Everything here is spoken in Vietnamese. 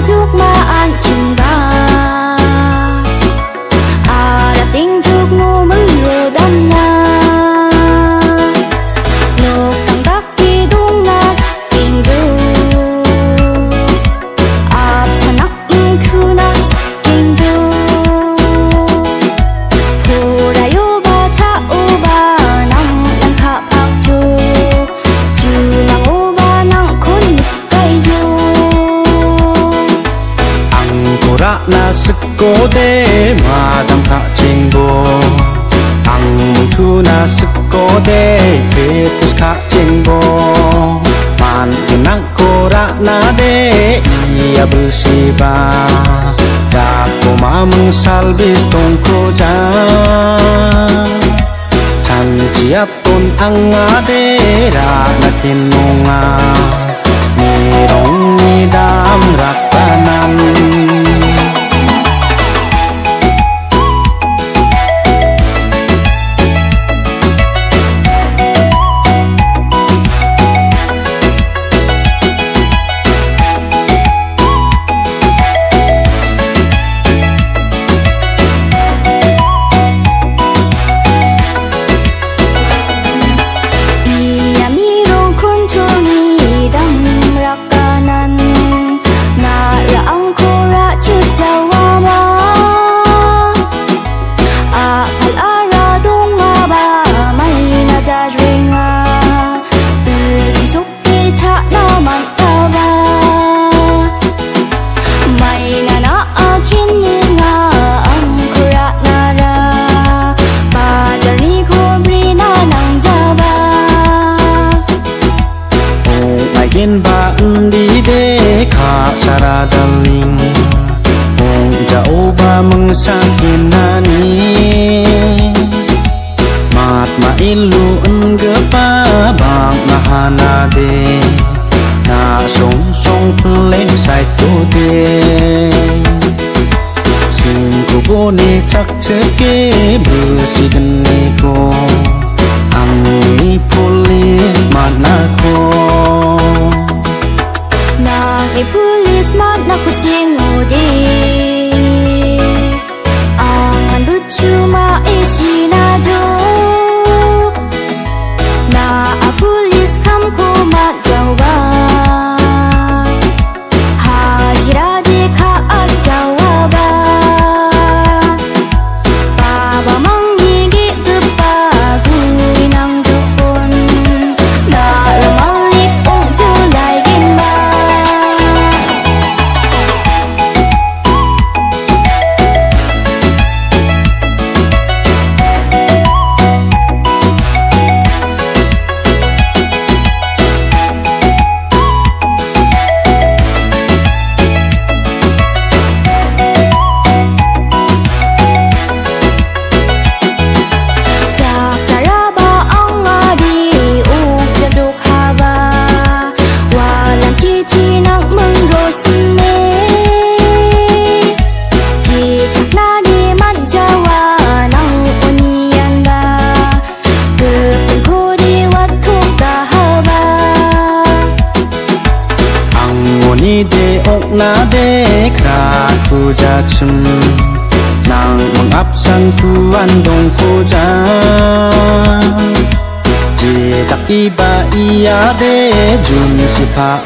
Tajuk maancu ra na seko de madam ka chingbo ang thu na seko de fetus ka chingbo năng cô ra na đê ia bersiba Dako mamang salbis tongko ja Chan chiapon ang ra na kinunga Mì nidam Kin ba di de kha sara daling Ong jauh ba meng sakin nani Mat ma ilu engge ba bang mahana de Na song song play sai tu de Sim ko bo che ke もなく信号 니디 옥나대. 그라쿠자춤 낭망 앞산 구안동 고장 제닥 이바 이야대 중시파